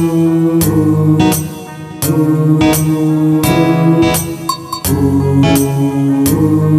Ooh, ooh, ooh,